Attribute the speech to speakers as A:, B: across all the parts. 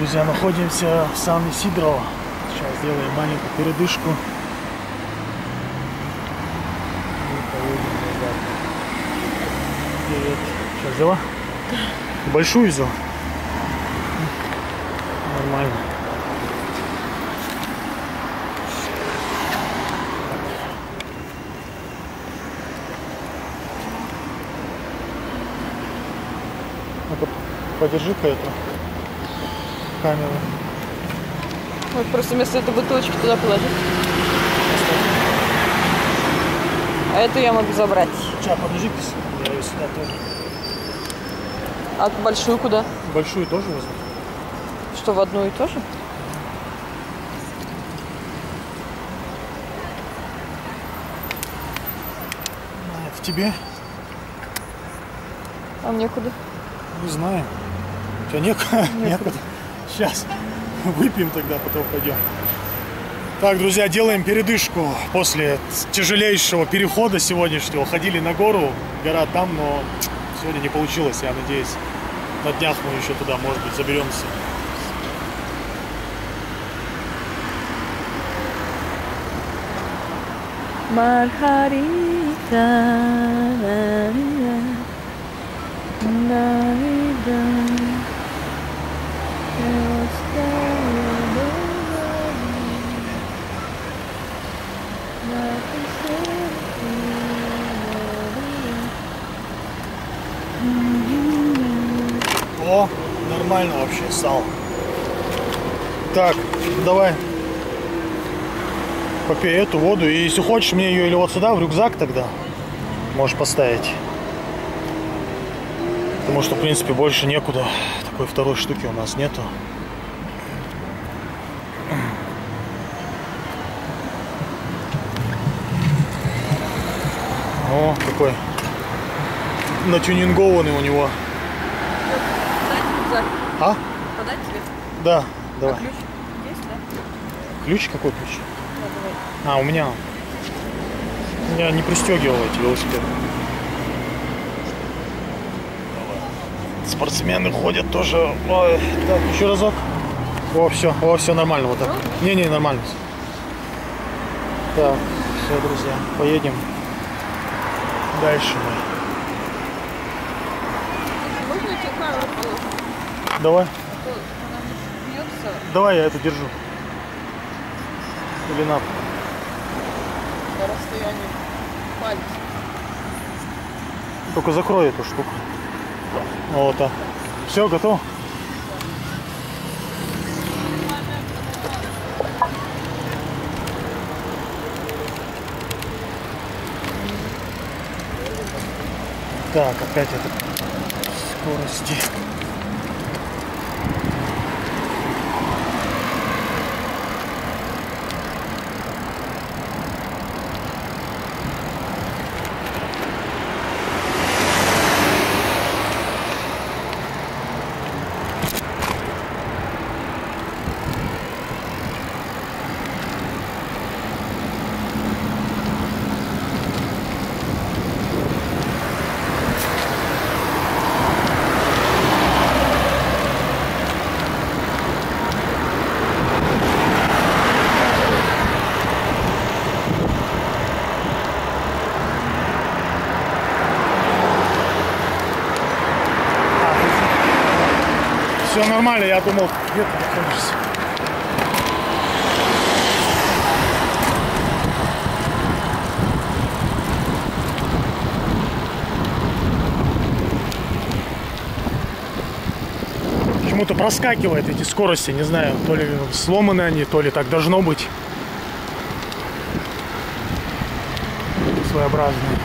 A: друзья, находимся в Сан-Исидрово. Сейчас сделаем маленькую передышку. И поедем назад. Привет. Сейчас взяла? Большую взял? Нормально. Ну-ка, подержи-ка эту камеру.
B: Вот просто вместо этой бутылочки туда положить. А эту я могу забрать.
A: Сейчас, подожди, я ее сюда тоже.
B: А большую куда?
A: Большую тоже возьму?
B: Что, в одну и то же?
A: А, тебе?
B: А мне куда?
A: Не знаю. У тебя некуда? Некуда. Сейчас выпьем тогда, потом пойдем. Так, друзья, делаем передышку после тяжелейшего перехода сегодняшнего. Ходили на гору, гора там, но сегодня не получилось. Я надеюсь, на днях мы еще туда, может быть, заберемся.
B: Маргарита,
A: О, нормально вообще стал. Так, давай. Попей эту воду. И если хочешь, мне ее или вот сюда, в рюкзак тогда можешь поставить. Потому что, в принципе, больше некуда. Такой второй штуки у нас нету. О, какой натюнингованный у него. А?
B: Подать тебе?
A: Да, давай.
B: Ключ есть, да?
A: Ключ? Какой ключ?
B: Да, давай.
A: А, у меня. Я не пристегивал эти велосипеды. Спортсмены ходят тоже. Ой, так, еще разок. О, все, о, все нормально вот так. Не-не, нормально. Так, все, друзья, поедем. Дальше мы.
B: Можно тебе камеру положу?
A: Давай, давай я это держу. Или на.
B: на расстоянии пальца.
A: Только закрой эту штуку. Вот так. Все, готово? Так, опять это скорости. Все нормально, я думал, где ты находишься. Почему-то проскакивает эти скорости, не знаю, то ли сломаны они, то ли так должно быть. Своеобразные.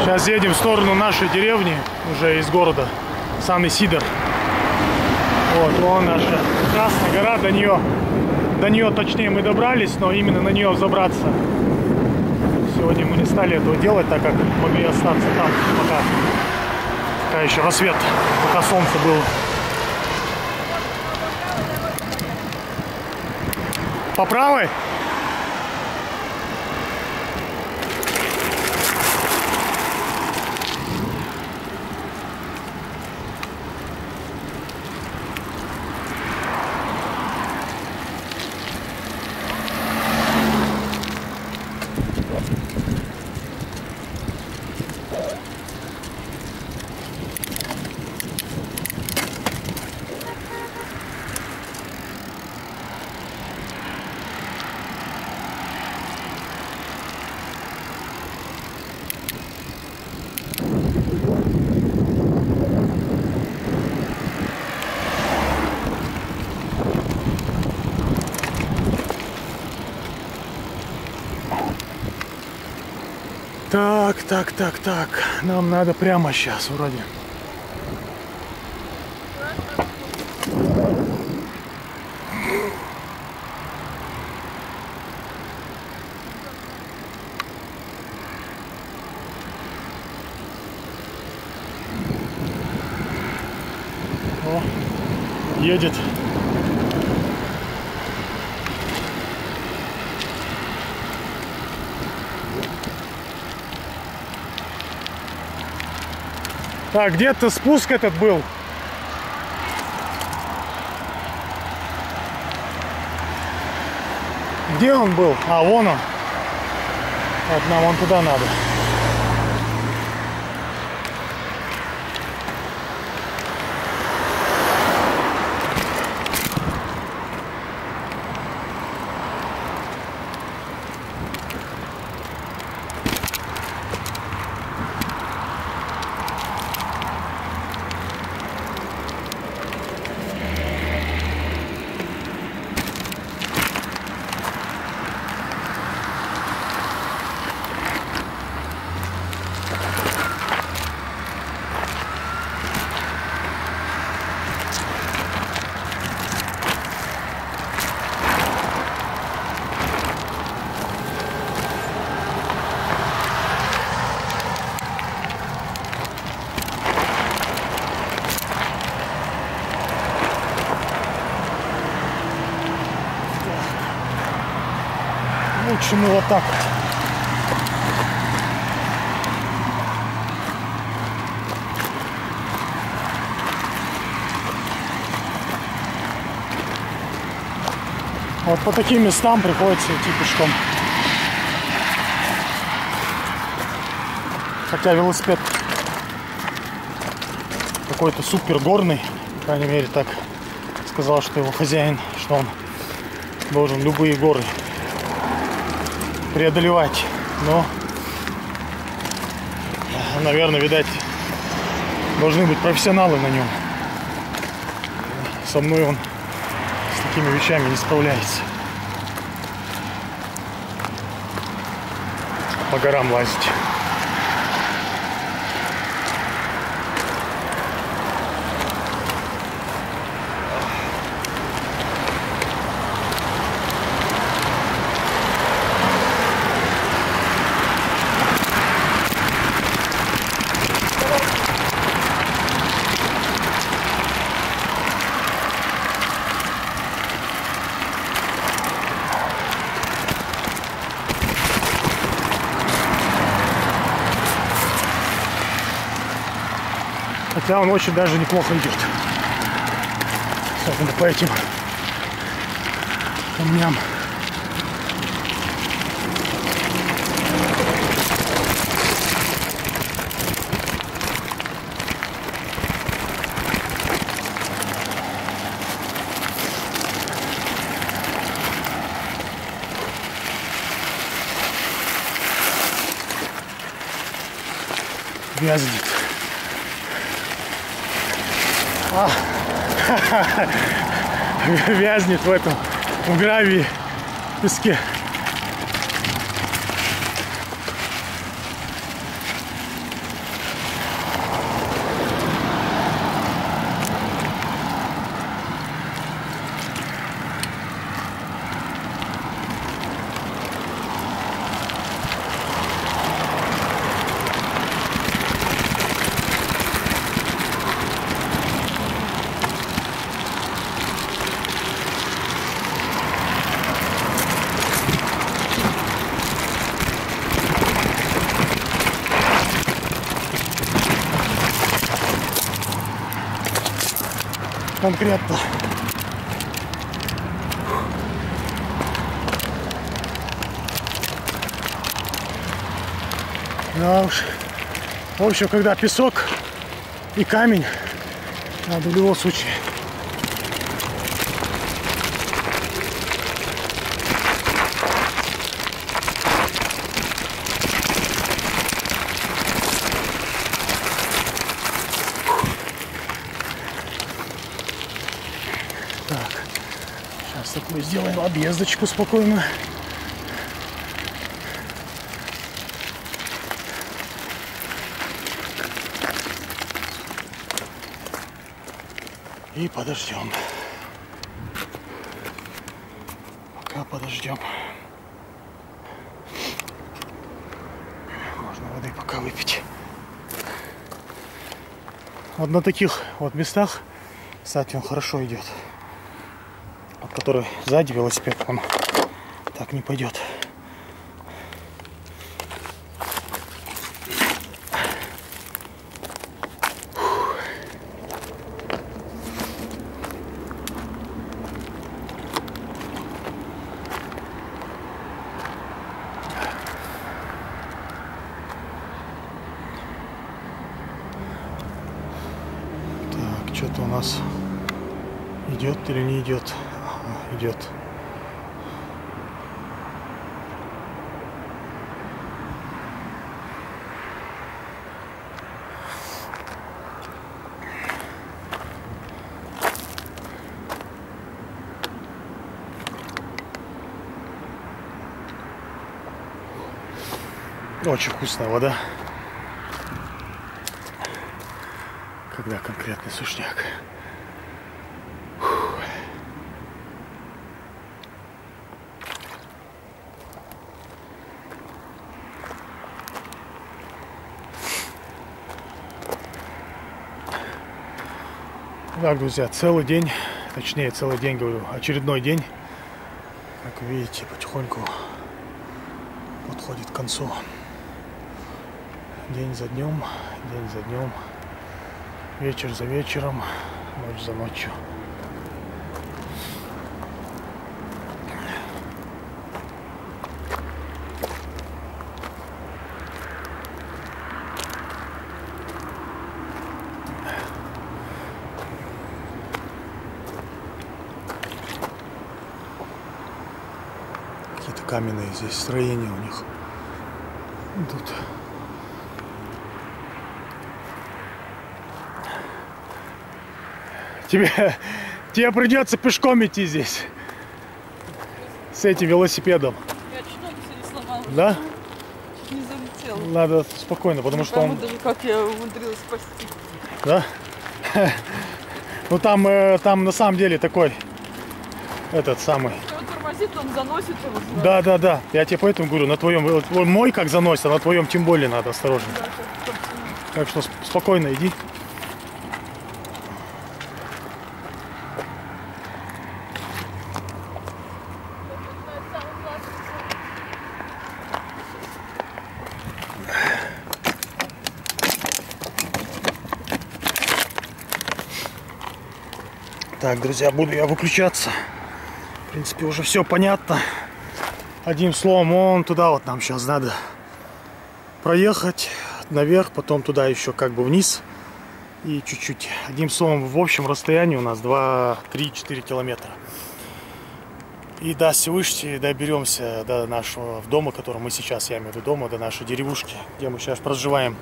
A: Сейчас едем в сторону нашей деревни, уже из города, Сан-Исидор. Вот, вон наша Красная гора, до нее, до нее точнее мы добрались, но именно на нее забраться. Сегодня мы не стали этого делать, так как могли остаться там, пока, пока еще рассвет, пока солнце было. По правой? Так, так, так, так. Нам надо прямо сейчас вроде. Едет. Так, где-то спуск этот был. Где он был? А, вон он. Вот нам вон туда надо. Мы вот так. Вот по таким местам приходится идти пешком. Хотя велосипед какой-то супер горный, по крайней мере так сказал, что его хозяин, что он должен любые горы преодолевать. Но, наверное, видать, должны быть профессионалы на нем. Со мной он с такими вещами не справляется. По горам лазить. Хотя он очень даже неплохо идет. Особенно по этим камням. Вязнет. А, вязнет в этом, в гравии, песке. Конкретно. Да уж. В общем, когда песок и камень, надо в любом случае сделаем объездочку спокойно. И подождем. Пока подождем. Можно воды пока выпить. Вот на таких вот местах кстати, он хорошо идет. Который сзади велосипед, он так не пойдет. Что-то у нас идет или не идет? Идет. Очень вкусная вода. Когда конкретный сушняк. Так, друзья, целый день, точнее целый день, говорю, очередной день, как видите, потихоньку подходит к концу. День за днем, день за днем, вечер за вечером, ночь за ночью. Каменные здесь строения у них. Тут Тебе, тебе придется пешком идти здесь. С этим велосипедом.
B: Я чуть себе не сломала.
A: Да?
B: Чуть не залетела.
A: Надо спокойно, потому что
B: Пойму
A: он...
B: даже, как я умудрилась спасти.
A: Да? Ну там, э, там на самом деле такой, этот самый.
B: Когда он заносит его. сюда.
A: Да, да, да. Я тебе поэтому говорю, на твоем, мой как заносит, а на твоем тем более надо осторожно.
B: Да.
A: Так что сп- спокойно иди. Так, друзья, буду я выключаться. В принципе, уже все понятно. Одним словом, он туда вот нам сейчас надо проехать наверх, потом туда еще как бы вниз и чуть-чуть. Одним словом, в общем расстоянии у нас 2, 3, 4 километра. И до Всевышки доберемся до нашего дома, в котором мы сейчас, я имею в виду дома, до нашей деревушки, где мы сейчас проживаем.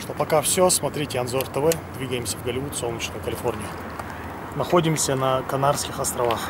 A: Что пока все, смотрите Анзор ТВ, двигаемся в Голливуд, солнечную Калифорнию. Находимся на Канарских островах.